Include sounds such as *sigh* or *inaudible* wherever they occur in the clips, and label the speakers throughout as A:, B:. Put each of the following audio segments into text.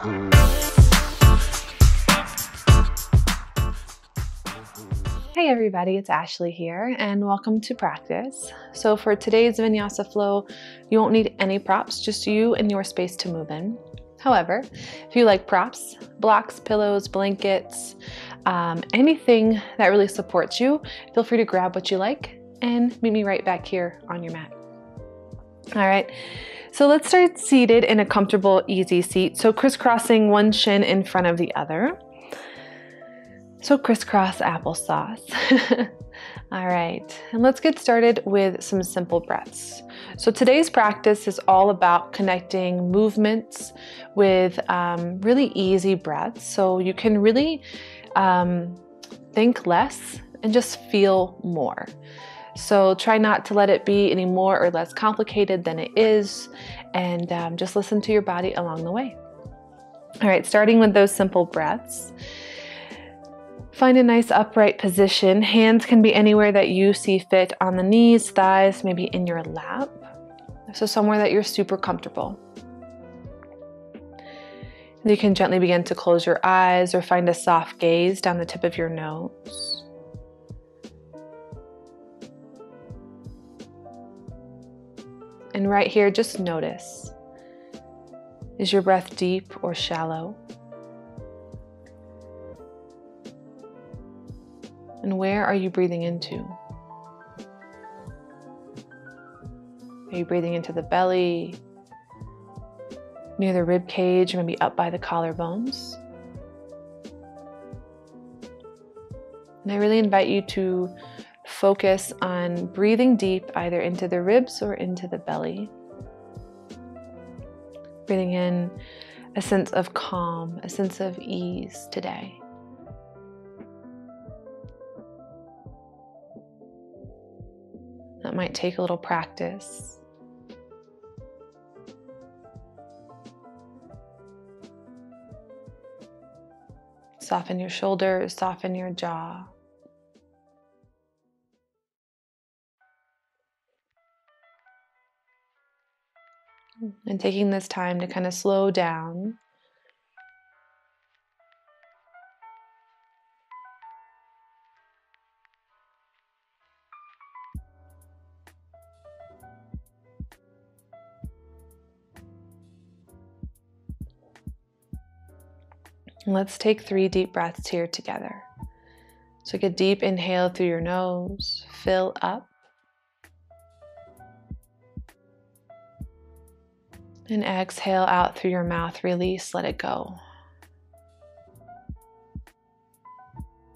A: Hey everybody, it's Ashley here and welcome to practice. So for today's vinyasa flow, you won't need any props, just you and your space to move in. However, if you like props, blocks, pillows, blankets, um, anything that really supports you, feel free to grab what you like and meet me right back here on your mat. All right, so let's start seated in a comfortable, easy seat. So crisscrossing one shin in front of the other. So crisscross applesauce. *laughs* all right, and let's get started with some simple breaths. So today's practice is all about connecting movements with um, really easy breaths. So you can really um, think less and just feel more. So try not to let it be any more or less complicated than it is, and um, just listen to your body along the way. All right, starting with those simple breaths. Find a nice upright position. Hands can be anywhere that you see fit on the knees, thighs, maybe in your lap. So, somewhere that you're super comfortable. You can gently begin to close your eyes or find a soft gaze down the tip of your nose. And right here, just notice is your breath deep or shallow? And where are you breathing into? Are you breathing into the belly, near the rib cage, maybe up by the collarbones? And I really invite you to focus on breathing deep either into the ribs or into the belly. Breathing in a sense of calm, a sense of ease today. That might take a little practice. Soften your shoulders, soften your jaw. And taking this time to kind of slow down Let's take three deep breaths here together. So, take a deep inhale through your nose, fill up. And exhale out through your mouth, release, let it go.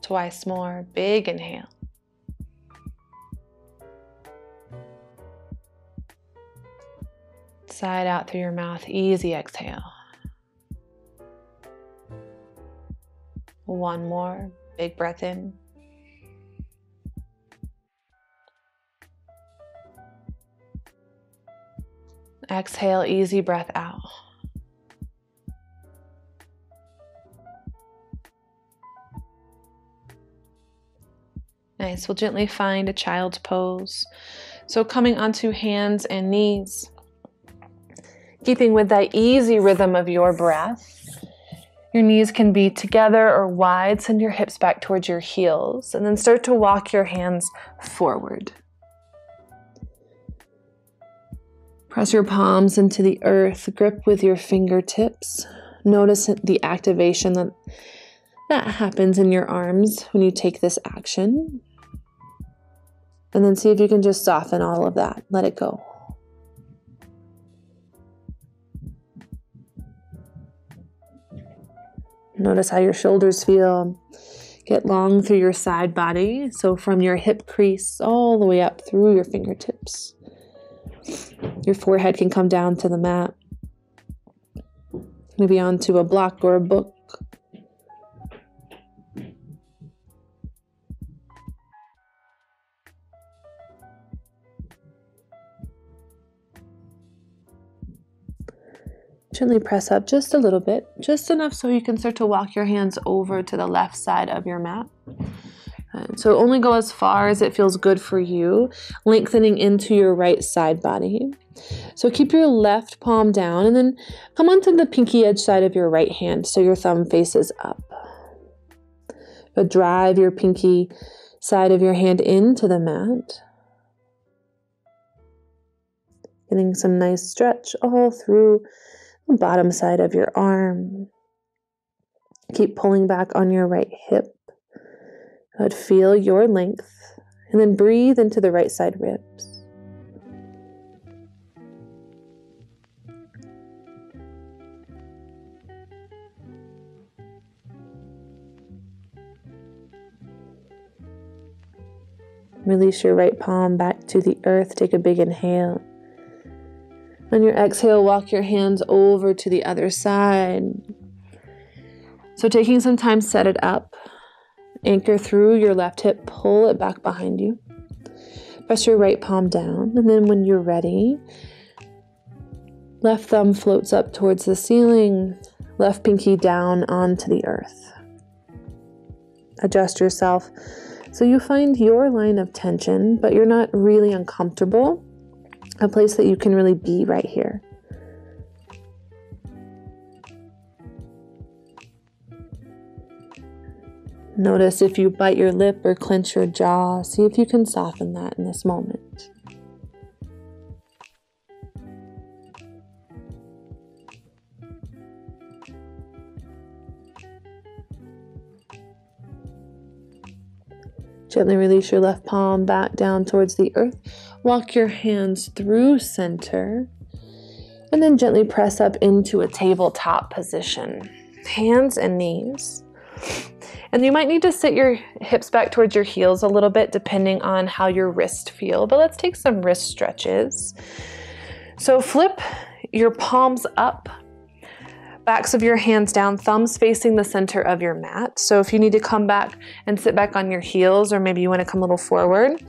A: Twice more, big inhale. Side out through your mouth, easy exhale. One more big breath in. Exhale, easy breath out. Nice. We'll gently find a child's pose. So, coming onto hands and knees, keeping with that easy rhythm of your breath. Your knees can be together or wide. Send your hips back towards your heels and then start to walk your hands forward. Press your palms into the earth, grip with your fingertips. Notice the activation that that happens in your arms when you take this action. And then see if you can just soften all of that. Let it go. Notice how your shoulders feel. Get long through your side body. So from your hip crease all the way up through your fingertips. Your forehead can come down to the mat. Maybe onto a block or a book. Gently press up just a little bit, just enough so you can start to walk your hands over to the left side of your mat. And so only go as far as it feels good for you, lengthening into your right side body. So keep your left palm down and then come onto the pinky edge side of your right hand so your thumb faces up. But drive your pinky side of your hand into the mat. Getting some nice stretch all through the bottom side of your arm. Keep pulling back on your right hip. Good. Feel your length and then breathe into the right side ribs. Release your right palm back to the earth. Take a big inhale. On your exhale, walk your hands over to the other side. So, taking some time, set it up. Anchor through your left hip, pull it back behind you. Press your right palm down, and then when you're ready, left thumb floats up towards the ceiling, left pinky down onto the earth. Adjust yourself so you find your line of tension, but you're not really uncomfortable, a place that you can really be right here. Notice if you bite your lip or clench your jaw. See if you can soften that in this moment. Gently release your left palm back down towards the earth. Walk your hands through center. And then gently press up into a tabletop position. Hands and knees. And you might need to sit your hips back towards your heels a little bit depending on how your wrists feel. But let's take some wrist stretches. So flip your palms up backs of your hands down, thumbs facing the center of your mat. So if you need to come back and sit back on your heels, or maybe you want to come a little forward,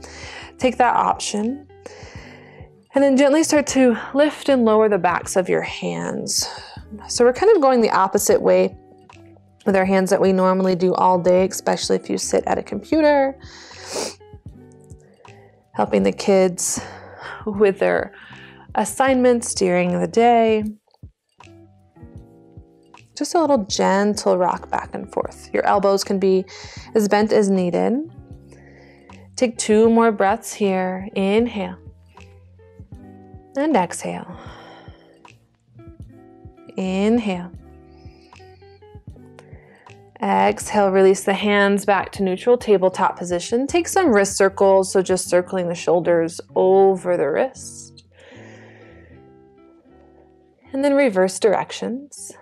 A: take that option. And then gently start to lift and lower the backs of your hands. So we're kind of going the opposite way with our hands that we normally do all day, especially if you sit at a computer, helping the kids with their assignments during the day. Just a little gentle rock back and forth. Your elbows can be as bent as needed. Take two more breaths here. Inhale and exhale. Inhale. Exhale, release the hands back to neutral tabletop position. Take some wrist circles, so just circling the shoulders over the wrist. And then reverse directions.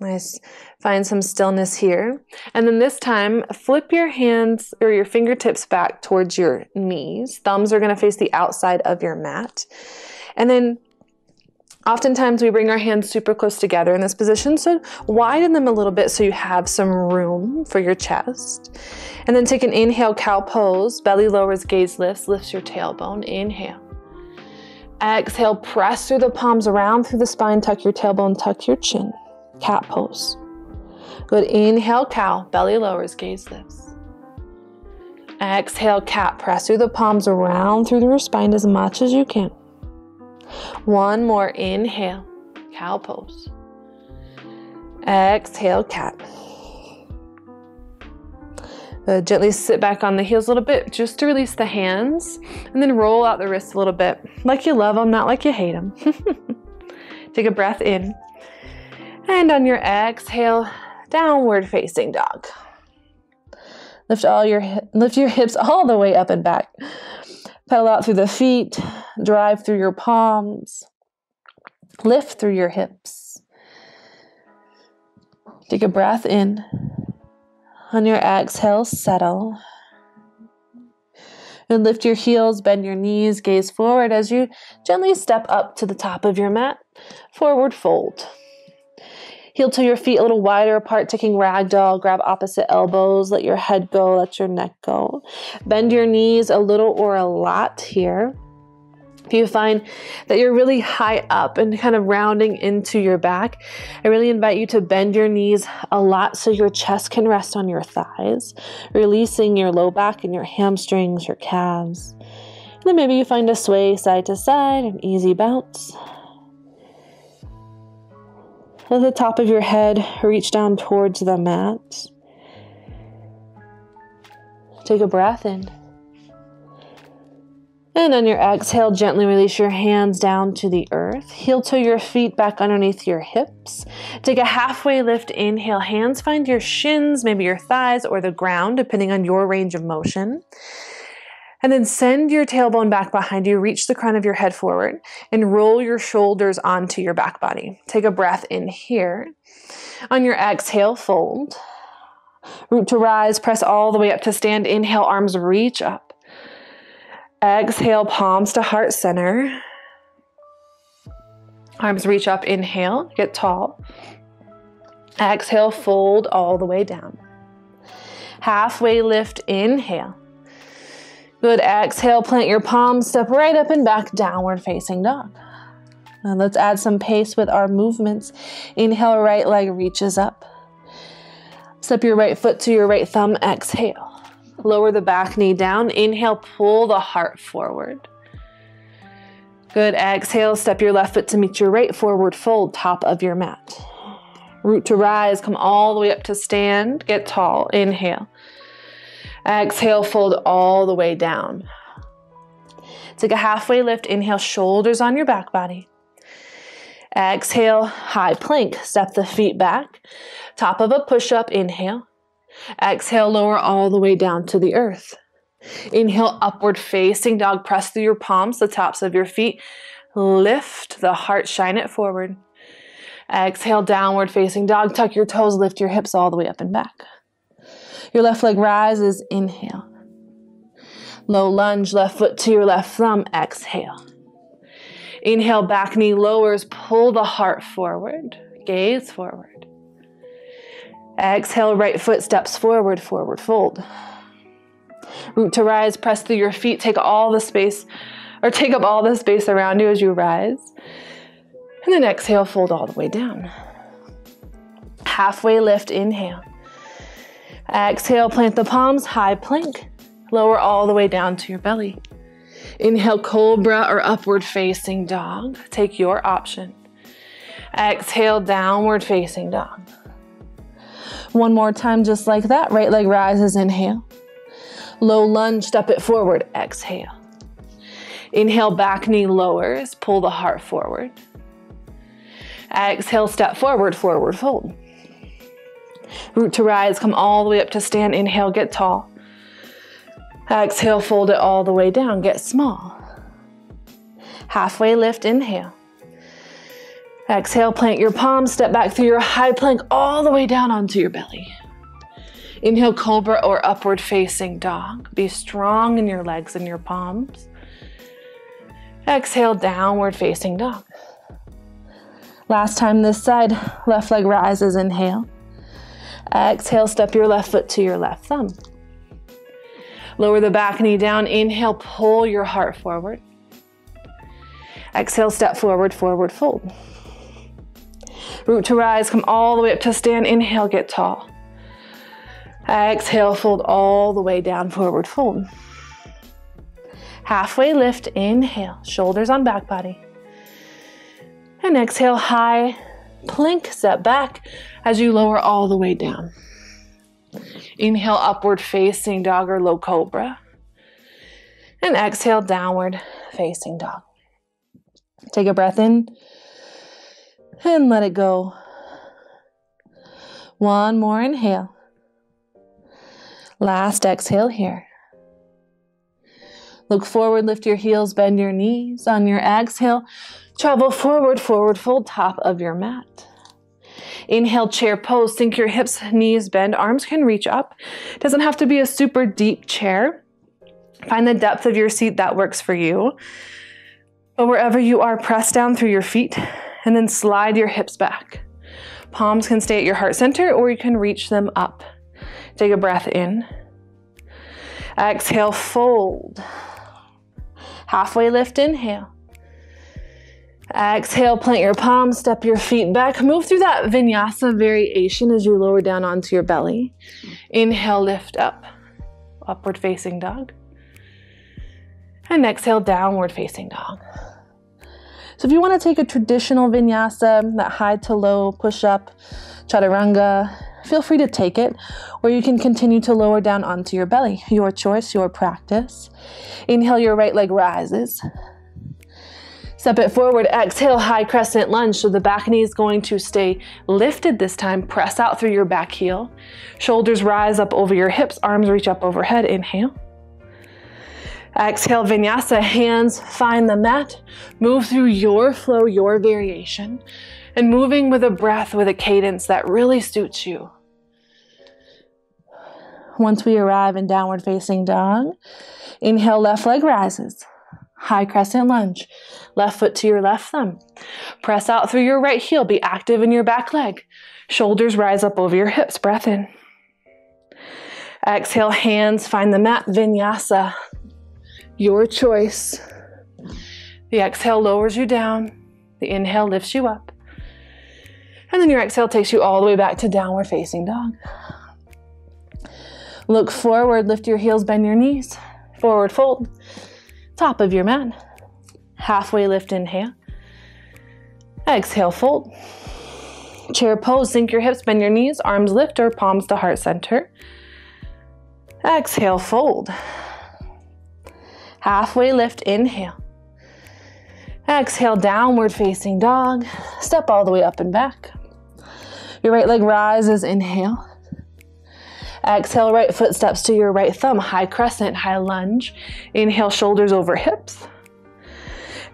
A: Nice. Find some stillness here. And then this time, flip your hands or your fingertips back towards your knees. Thumbs are going to face the outside of your mat. And then oftentimes we bring our hands super close together in this position. So widen them a little bit so you have some room for your chest. And then take an inhale, cow pose. Belly lowers, gaze lifts, lifts your tailbone. Inhale. Exhale, press through the palms around through the spine, tuck your tailbone, tuck your chin. Cat pose. Good. Inhale, cow, belly lowers, gaze lifts. Exhale, cat. Press through the palms around through your spine as much as you can. One more. Inhale, cow pose. Exhale, cat. Uh, gently sit back on the heels a little bit just to release the hands and then roll out the wrists a little bit like you love them, not like you hate them. *laughs* Take a breath in. And on your exhale, downward facing dog. Lift all your lift your hips all the way up and back. Pedal out through the feet, drive through your palms. Lift through your hips. Take a breath in. On your exhale, settle. And lift your heels, bend your knees, gaze forward as you gently step up to the top of your mat. Forward fold. Heel to your feet a little wider apart, taking ragdoll. Grab opposite elbows. Let your head go. Let your neck go. Bend your knees a little or a lot here. If you find that you're really high up and kind of rounding into your back, I really invite you to bend your knees a lot so your chest can rest on your thighs, releasing your low back and your hamstrings, your calves. And then maybe you find a sway side to side, an easy bounce. Let the top of your head reach down towards the mat. Take a breath in. And on your exhale, gently release your hands down to the earth. Heel toe your feet back underneath your hips. Take a halfway lift. Inhale, hands find your shins, maybe your thighs or the ground, depending on your range of motion. And then send your tailbone back behind you. Reach the crown of your head forward and roll your shoulders onto your back body. Take a breath in here. On your exhale, fold. Root to rise, press all the way up to stand. Inhale, arms reach up. Exhale, palms to heart center. Arms reach up, inhale, get tall. Exhale, fold all the way down. Halfway lift, inhale. Good, exhale, plant your palms, step right up and back, downward facing dog. And let's add some pace with our movements. Inhale, right leg reaches up. Step your right foot to your right thumb, exhale. Lower the back knee down. Inhale, pull the heart forward. Good. Exhale, step your left foot to meet your right forward fold, top of your mat. Root to rise, come all the way up to stand. Get tall. Inhale. Exhale, fold all the way down. Take a halfway lift. Inhale, shoulders on your back body. Exhale, high plank. Step the feet back. Top of a push up. Inhale. Exhale, lower all the way down to the earth. Inhale, upward facing dog. Press through your palms, the tops of your feet. Lift the heart, shine it forward. Exhale, downward facing dog. Tuck your toes, lift your hips all the way up and back. Your left leg rises. Inhale. Low lunge, left foot to your left thumb. Exhale. Inhale, back knee lowers. Pull the heart forward. Gaze forward. Exhale, right foot steps forward, forward fold. Root to rise, press through your feet, take all the space, or take up all the space around you as you rise. And then exhale, fold all the way down. Halfway lift, inhale. Exhale, plant the palms, high plank. Lower all the way down to your belly. Inhale, cobra or upward facing dog. Take your option. Exhale, downward facing dog. One more time, just like that. Right leg rises, inhale. Low lunge, step it forward, exhale. Inhale, back knee lowers, pull the heart forward. Exhale, step forward, forward fold. Root to rise, come all the way up to stand. Inhale, get tall. Exhale, fold it all the way down, get small. Halfway lift, inhale. Exhale, plant your palms, step back through your high plank all the way down onto your belly. Inhale, cobra or upward facing dog. Be strong in your legs and your palms. Exhale, downward facing dog. Last time this side, left leg rises, inhale. Uh, exhale, step your left foot to your left thumb. Lower the back knee down. Inhale, pull your heart forward. Exhale, step forward, forward fold. Root to rise, come all the way up to stand. Inhale, get tall. Exhale, fold all the way down, forward fold. Halfway lift, inhale, shoulders on back body. And exhale, high plank, step back as you lower all the way down. Inhale, upward facing dog or low cobra. And exhale, downward facing dog. Take a breath in and let it go. One more inhale. Last exhale here. Look forward, lift your heels, bend your knees. On your exhale, travel forward, forward fold, top of your mat. Inhale, chair pose, sink your hips, knees bend, arms can reach up. Doesn't have to be a super deep chair. Find the depth of your seat that works for you. But wherever you are, press down through your feet and then slide your hips back. Palms can stay at your heart center or you can reach them up. Take a breath in. Exhale, fold. Halfway lift, inhale. Exhale, plant your palms, step your feet back. Move through that vinyasa variation as you lower down onto your belly. Inhale, lift up, upward facing dog. And exhale, downward facing dog. So if you want to take a traditional vinyasa, that high to low push up, chaturanga, feel free to take it, or you can continue to lower down onto your belly. Your choice, your practice. Inhale, your right leg rises. Step it forward, exhale, high crescent lunge. So the back knee is going to stay lifted this time. Press out through your back heel. Shoulders rise up over your hips, arms reach up overhead. Inhale. Exhale, vinyasa, hands find the mat. Move through your flow, your variation, and moving with a breath with a cadence that really suits you. Once we arrive in downward facing dog, inhale, left leg rises. High crescent lunge. Left foot to your left thumb. Press out through your right heel. Be active in your back leg. Shoulders rise up over your hips. Breath in. Exhale, hands find the mat. Vinyasa. Your choice. The exhale lowers you down, the inhale lifts you up. And then your exhale takes you all the way back to downward facing dog. Look forward, lift your heels, bend your knees. Forward fold, top of your mat. Halfway lift, inhale. Exhale, fold. Chair pose, sink your hips, bend your knees, arms lift or palms to heart center. Exhale, fold. Halfway lift, inhale. Exhale, downward facing dog. Step all the way up and back. Your right leg rises, inhale. Exhale, right foot steps to your right thumb, high crescent, high lunge. Inhale, shoulders over hips.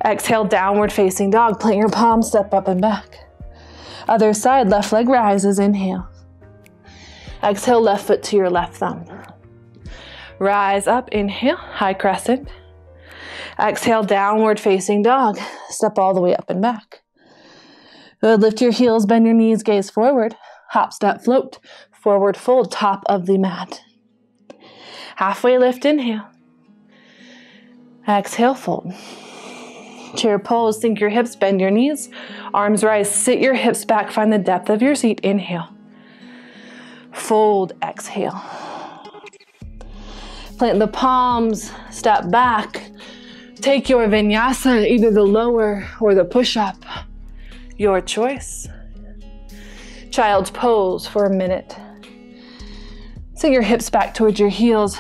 A: Exhale, downward facing dog. Plant your palms, step up and back. Other side, left leg rises, inhale. Exhale, left foot to your left thumb. Rise up, inhale, high crescent. Exhale, downward facing dog. Step all the way up and back. Good. Lift your heels, bend your knees, gaze forward. Hop, step, float. Forward fold, top of the mat. Halfway lift, inhale. Exhale, fold. Chair pose, sink your hips, bend your knees. Arms rise, sit your hips back, find the depth of your seat. Inhale. Fold, exhale. Plant the palms, step back. Take your vinyasa, either the lower or the push up. Your choice. Child's pose for a minute. Send your hips back towards your heels.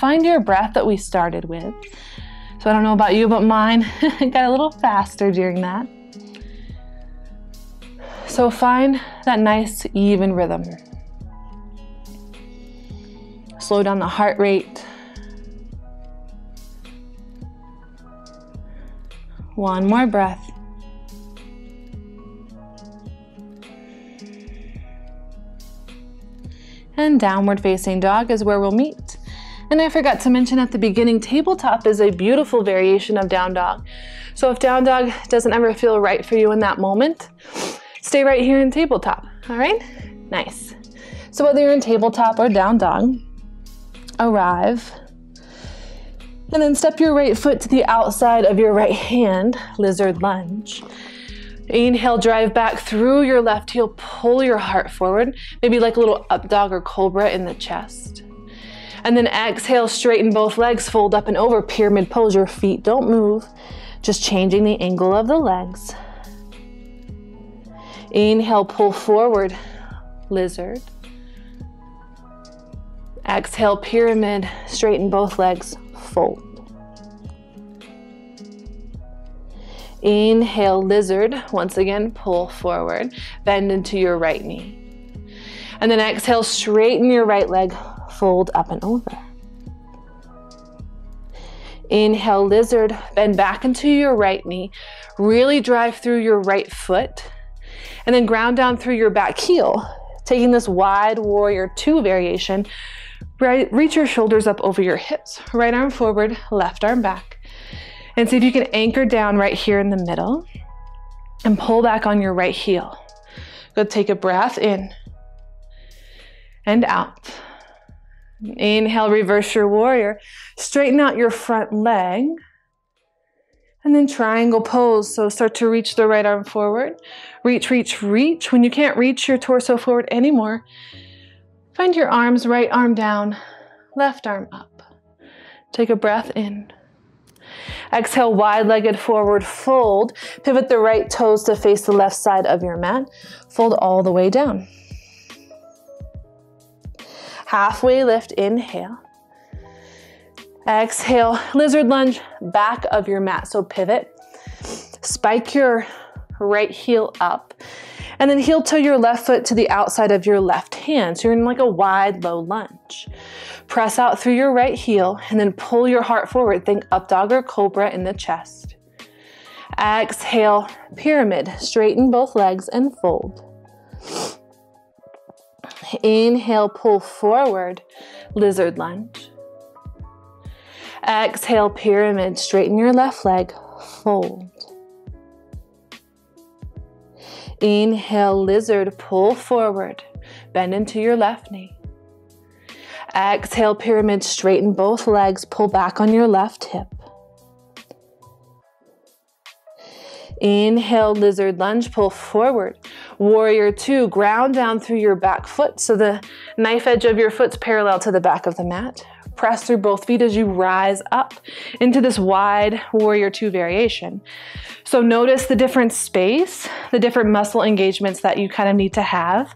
A: Find your breath that we started with. So I don't know about you, but mine *laughs* got a little faster during that. So find that nice, even rhythm. Slow down the heart rate. One more breath. And downward facing dog is where we'll meet. And I forgot to mention at the beginning, tabletop is a beautiful variation of down dog. So if down dog doesn't ever feel right for you in that moment, stay right here in tabletop, all right? Nice. So whether you're in tabletop or down dog, arrive and then step your right foot to the outside of your right hand, lizard lunge. Inhale, drive back through your left heel, pull your heart forward, maybe like a little up dog or cobra in the chest. And then exhale, straighten both legs, fold up and over, pyramid pose. Your feet don't move, just changing the angle of the legs. Inhale, pull forward, lizard. Exhale, pyramid, straighten both legs, fold. Inhale, lizard. Once again, pull forward, bend into your right knee. And then exhale, straighten your right leg, fold up and over. Inhale, lizard, bend back into your right knee. Really drive through your right foot. And then ground down through your back heel, taking this wide warrior two variation Right, reach your shoulders up over your hips. Right arm forward, left arm back. And see if you can anchor down right here in the middle and pull back on your right heel. Go take a breath in and out. Inhale, reverse your warrior. Straighten out your front leg. And then triangle pose. So start to reach the right arm forward. Reach, reach, reach. When you can't reach your torso forward anymore, find your arms, right arm down, left arm up. Take a breath in. Exhale, wide legged forward fold. Pivot the right toes to face the left side of your mat. Fold all the way down. Halfway lift, inhale. Exhale, lizard lunge, back of your mat. So pivot, spike your right heel up, and then heel toe your left foot to the outside of your left hand. So you're in like a wide, low lunge. Press out through your right heel and then pull your heart forward. Think up dog or cobra in the chest. Exhale, pyramid. Straighten both legs and fold. Inhale, pull forward, lizard lunge. Exhale, pyramid. Straighten your left leg, fold. Inhale, lizard, pull forward, bend into your left knee. Exhale, pyramid, straighten both legs, pull back on your left hip. Inhale, lizard lunge, pull forward. Warrior two, ground down through your back foot so the knife edge of your foot's parallel to the back of the mat. Press through both feet as you rise up into this wide warrior two variation. So notice the different space, the different muscle engagements that you kind of need to have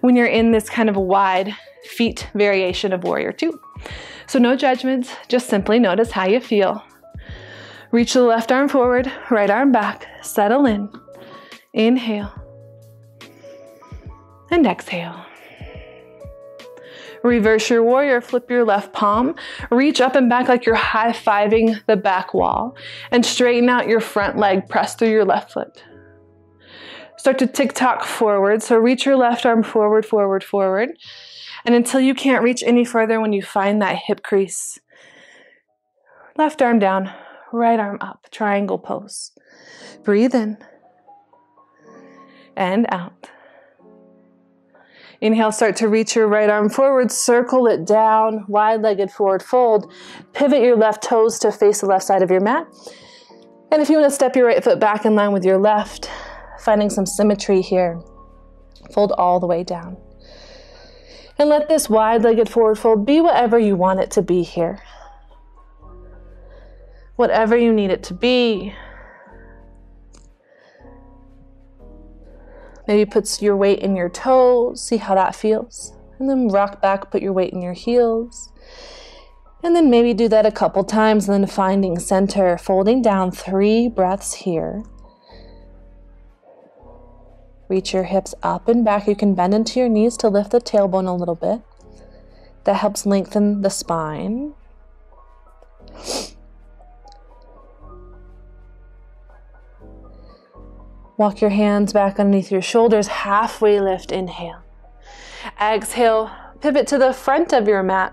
A: when you're in this kind of wide feet variation of warrior two. So no judgments, just simply notice how you feel. Reach the left arm forward, right arm back, settle in. Inhale and exhale. Reverse your warrior, flip your left palm, reach up and back like you're high fiving the back wall, and straighten out your front leg, press through your left foot. Start to tick tock forward, so reach your left arm forward, forward, forward, and until you can't reach any further when you find that hip crease. Left arm down, right arm up, triangle pose. Breathe in and out. Inhale, start to reach your right arm forward, circle it down, wide legged forward fold. Pivot your left toes to face the left side of your mat. And if you want to step your right foot back in line with your left, finding some symmetry here, fold all the way down. And let this wide legged forward fold be whatever you want it to be here. Whatever you need it to be. Maybe put your weight in your toes, see how that feels. And then rock back, put your weight in your heels. And then maybe do that a couple times, then finding center, folding down three breaths here. Reach your hips up and back. You can bend into your knees to lift the tailbone a little bit. That helps lengthen the spine. Walk your hands back underneath your shoulders, halfway lift, inhale. Exhale, pivot to the front of your mat.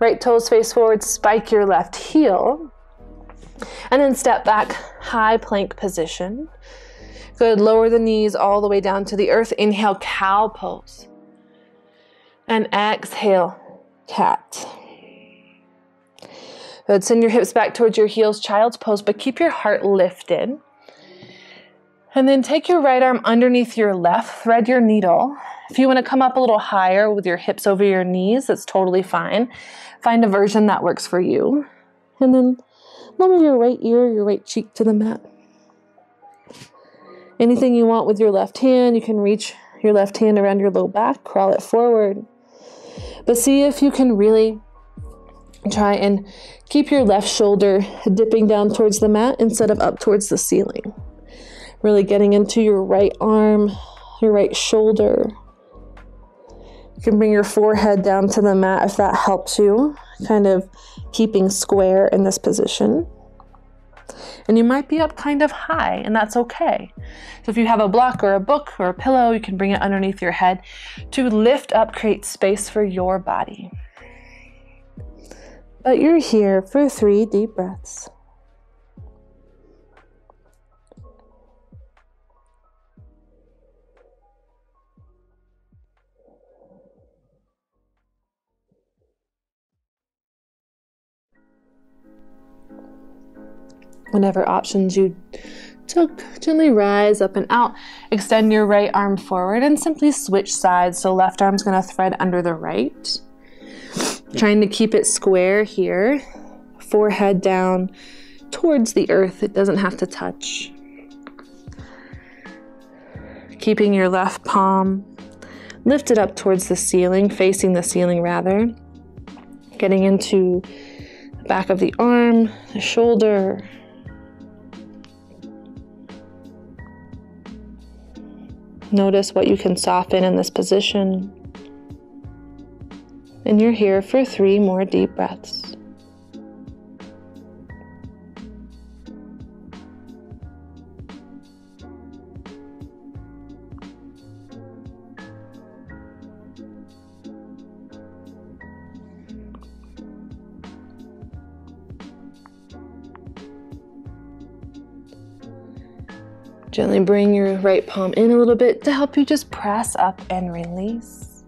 A: Right toes face forward, spike your left heel. And then step back, high plank position. Good, lower the knees all the way down to the earth. Inhale, cow pose. And exhale, cat. Good, send your hips back towards your heels, child's pose, but keep your heart lifted. And then take your right arm underneath your left, thread your needle. If you want to come up a little higher with your hips over your knees, that's totally fine. Find a version that works for you. And then lower your right ear, your right cheek to the mat. Anything you want with your left hand, you can reach your left hand around your low back, crawl it forward. But see if you can really try and keep your left shoulder dipping down towards the mat instead of up towards the ceiling. Really getting into your right arm, your right shoulder. You can bring your forehead down to the mat if that helps you, kind of keeping square in this position. And you might be up kind of high, and that's okay. So if you have a block or a book or a pillow, you can bring it underneath your head to lift up, create space for your body. But you're here for three deep breaths. Whatever options you took, gently rise up and out. Extend your right arm forward and simply switch sides. So left arm's gonna thread under the right. Trying to keep it square here. Forehead down towards the earth. It doesn't have to touch. Keeping your left palm lifted up towards the ceiling, facing the ceiling rather. Getting into the back of the arm, the shoulder, Notice what you can soften in this position. And you're here for three more deep breaths. Gently bring your right palm in a little bit to help you just press up and release.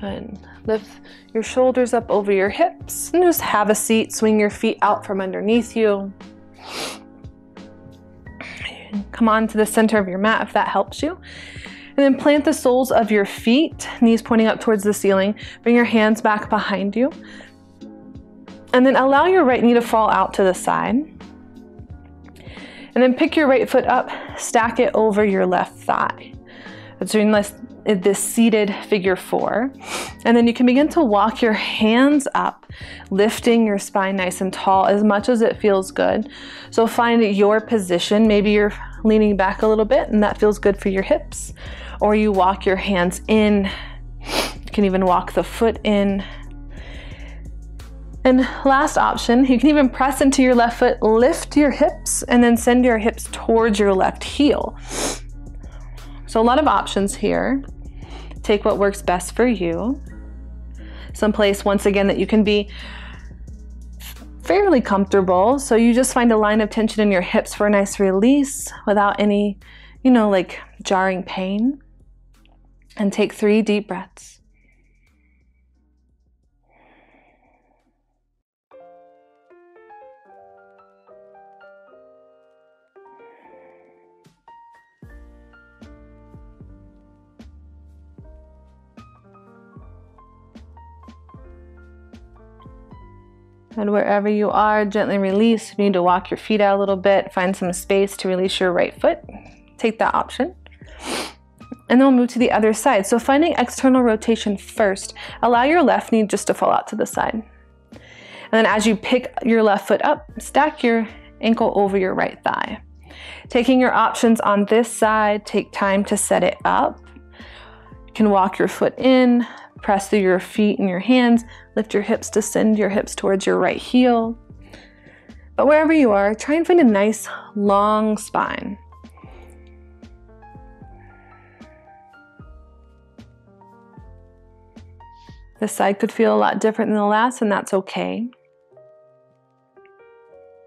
A: And lift your shoulders up over your hips and just have a seat. Swing your feet out from underneath you. Come on to the center of your mat if that helps you. And then plant the soles of your feet, knees pointing up towards the ceiling. Bring your hands back behind you. And then allow your right knee to fall out to the side. And then pick your right foot up, stack it over your left thigh. That's doing this, this seated figure four. And then you can begin to walk your hands up, lifting your spine nice and tall as much as it feels good. So find your position. Maybe you're leaning back a little bit and that feels good for your hips. Or you walk your hands in. You can even walk the foot in and last option, you can even press into your left foot, lift your hips, and then send your hips towards your left heel. So, a lot of options here. Take what works best for you. Someplace, once again, that you can be fairly comfortable. So, you just find a line of tension in your hips for a nice release without any, you know, like jarring pain. And take three deep breaths. And wherever you are, gently release. If you need to walk your feet out a little bit, find some space to release your right foot. Take that option. And then we'll move to the other side. So finding external rotation first, allow your left knee just to fall out to the side. And then as you pick your left foot up, stack your ankle over your right thigh. Taking your options on this side, take time to set it up. You can walk your foot in, Press through your feet and your hands. Lift your hips to send your hips towards your right heel. But wherever you are, try and find a nice long spine. This side could feel a lot different than the last, and that's okay.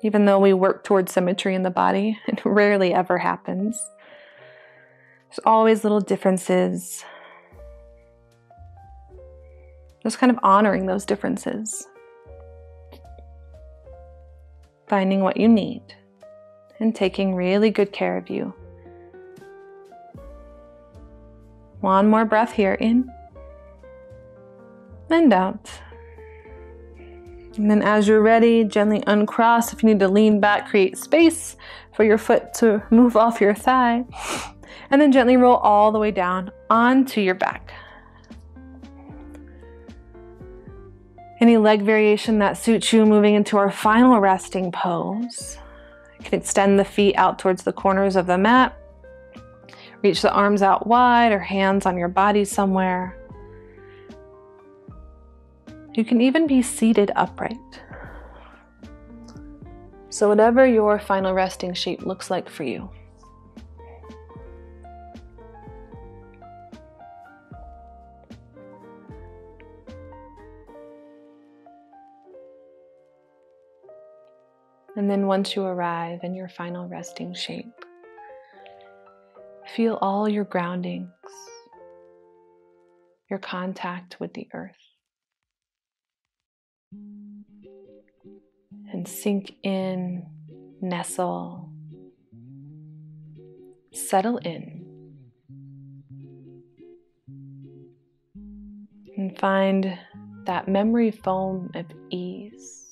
A: Even though we work towards symmetry in the body, *laughs* it rarely ever happens. There's always little differences just kind of honoring those differences. Finding what you need and taking really good care of you. One more breath here in and out. And then, as you're ready, gently uncross. If you need to lean back, create space for your foot to move off your thigh. And then gently roll all the way down onto your back. Any leg variation that suits you moving into our final resting pose. You can extend the feet out towards the corners of the mat. Reach the arms out wide or hands on your body somewhere. You can even be seated upright. So, whatever your final resting shape looks like for you. And then once you arrive in your final resting shape, feel all your groundings, your contact with the earth. And sink in nestle, settle in, and find that memory foam of ease.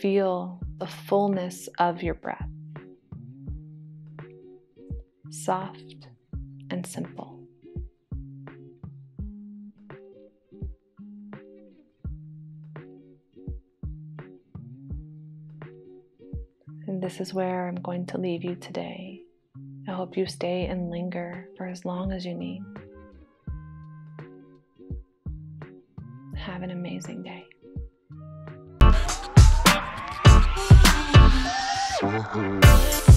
A: Feel the fullness of your breath. Soft and simple. And this is where I'm going to leave you today. I hope you stay and linger for as long as you need. Have an amazing day. Mm-hmm.